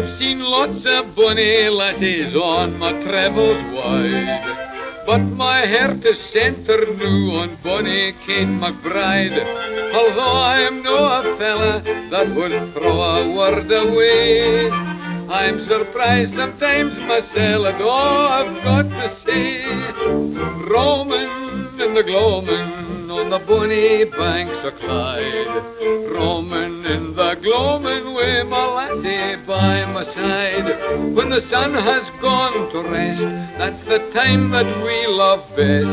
I've seen lots of bonny lasses on my travels wide. But my heart is centred new on bonny Kate McBride. Although I am no a fella that would throw a word away. I'm surprised sometimes myself at all I've got to say. Roaming in the gloaming on the bonny banks of Clyde. Roaming gloaming with my lassie by my side. When the sun has gone to rest, that's the time that we love best.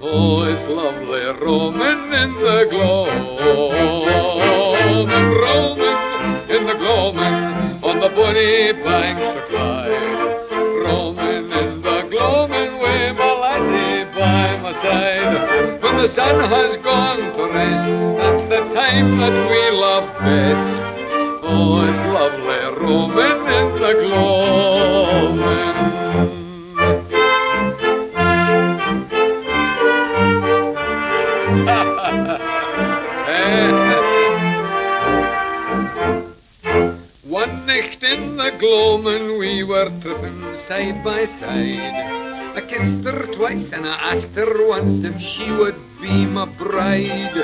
Oh, it's lovely roaming in the gloaming, roaming in the gloaming on the bonny banks of Clyde. Roaming in the gloaming with my lassie by my side. When the sun has gone to rest, that's the time that we One night in the gloaming we were tripping side by side. I kissed her twice and I asked her once if she would be my bride.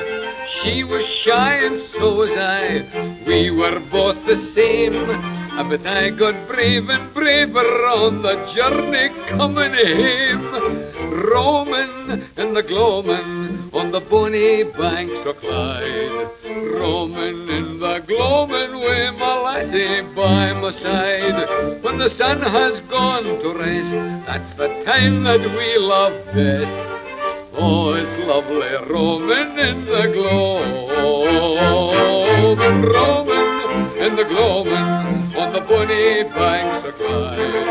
She was shy and so was I. We were both the same. But I got brave and braver on the journey coming home. Roaming in the gloaming on the bonny banks of Clyde. Roaming in the gloaming by my side. When the sun has gone to rest, that's the time that we love best. Oh, it's lovely roaming in the gloaming, roaming in the gloaming on the bonny banks of Clyde.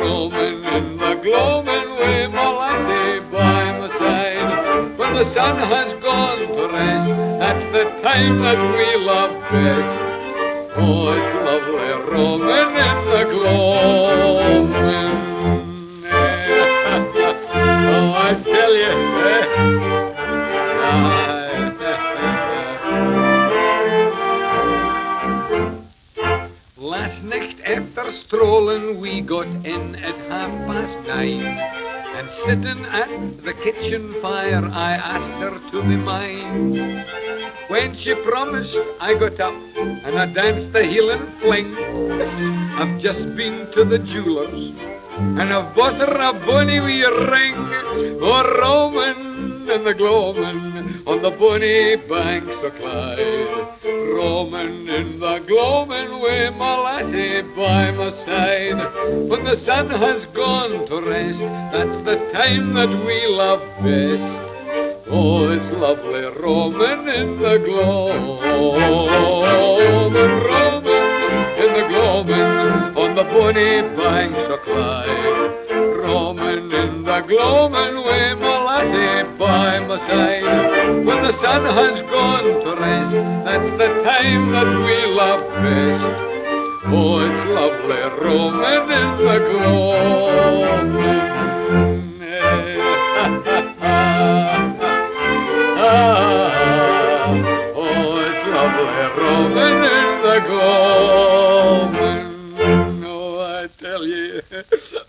Roaming in the gloaming with my lassie by my side. When the sun has gone to rest, that's the time that we love best. Kitchen fire I asked her to be mine When she promised I got up and I danced the heel and fling. I've just been to the jeweller's and I've bought her a bonny wee ring. Oh, roaming in the gloaming on the bonny banks of Clyde. Roaming in the gloaming with my lassie by my side. When the sun has gone to rest, that's the time that we love best Oh, it's lovely roaming in the gloaming, roaming in the gloaming on the bonny banks of Clyde. Roaming in the gloaming with my lassie by my side. When the sun has gone to rest, that's the time that we love best. Oh, it's lovely roaming in the gloaming. Roaming in the gloaming. Oh, I tell you,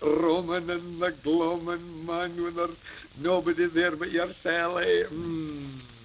roaming in the gloaming, man, when there's nobody there but yourself. Eh? Mm.